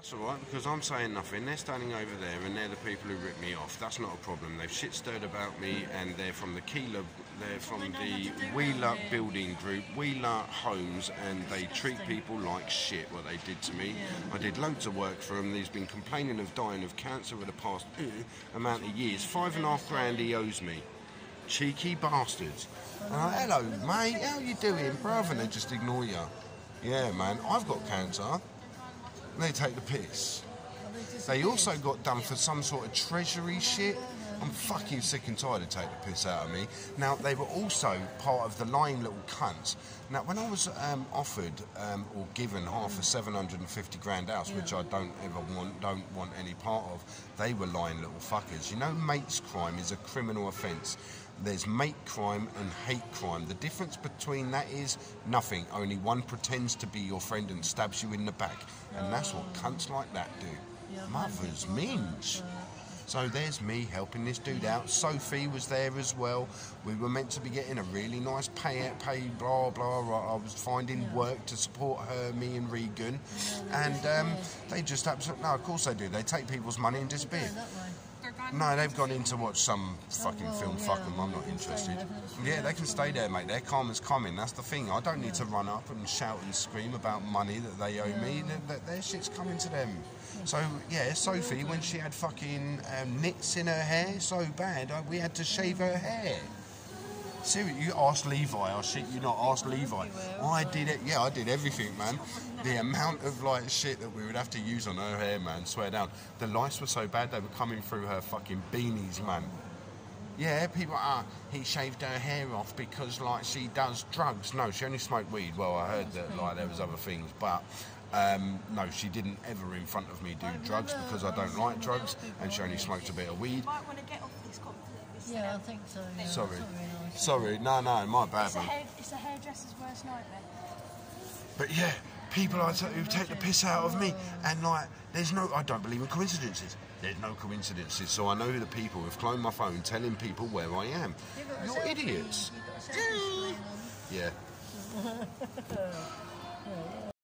That's all right because I'm saying nothing. They're standing over there and they're the people who ripped me off. That's not a problem. They've shit stirred about me and they're from the Keeler, they're from the Wheeler Building Group, Wheeler Homes, and they treat people like shit. What they did to me. I did loads of work for them. He's been complaining of dying of cancer for the past uh, amount of years. Five and a half grand he owes me. Cheeky bastards. Uh, hello, mate. How you doing, bruv? And they just ignore you. Yeah, man. I've got cancer. They take the piss. They also got done for some sort of treasury shit. I'm fucking sick and tired of taking the piss out of me. Now, they were also part of the lying little cunts. Now, when I was um, offered um, or given half a 750 grand house, which I don't ever want, don't want any part of, they were lying little fuckers. You know, mates crime is a criminal offence. There's mate crime and hate crime. The difference between that is nothing. Only one pretends to be your friend and stabs you in the back. And that's what cunts like that do. Mother's minge. So there's me helping this dude out. Sophie was there as well. We were meant to be getting a really nice pay, pay, blah blah. blah. I was finding work to support her, me and Regan, and um, they just absolutely no. Of course they do. They take people's money and disappear. No, they've gone in to watch some fucking film. Fuck them. I'm not interested. Yeah, they can stay there, mate. Their karma's coming. That's the thing. I don't need to run up and shout and scream about money that they owe me. Their, their shit's coming to them. So yeah, Sophie, when she had fucking um, nits in her hair so bad, I, we had to shave her hair. Seriously, you asked Levi. I shit you not. Ask Levi. I did it. Yeah, I did everything, man. The amount of like shit that we would have to use on her hair, man. Swear down. The lice were so bad they were coming through her fucking beanies, man. Yeah, people are. he shaved her hair off because like she does drugs. No, she only smoked weed. Well, I heard that like there was other things, but um, no, she didn't ever in front of me do drugs because I don't like drugs, and she only smoked a bit of weed. Might want to get off this completely. Yeah, I think so. Yeah. Sorry. It's not. Sorry, no, no, my bad, It's a, hair, it's a hairdresser's worst nightmare. But yeah, people are t- who take the piss out of me, and like, there's no, I don't believe in coincidences. There's no coincidences, so I know the people who've cloned my phone telling people where I am. You've got a You're selfie. idiots. You've got a selfie screen on. Yeah. Yeah,